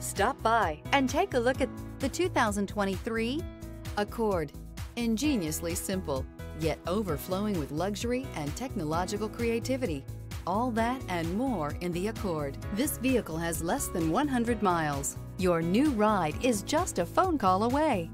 Stop by and take a look at the 2023 Accord. Ingeniously simple, yet overflowing with luxury and technological creativity. All that and more in the Accord. This vehicle has less than 100 miles. Your new ride is just a phone call away.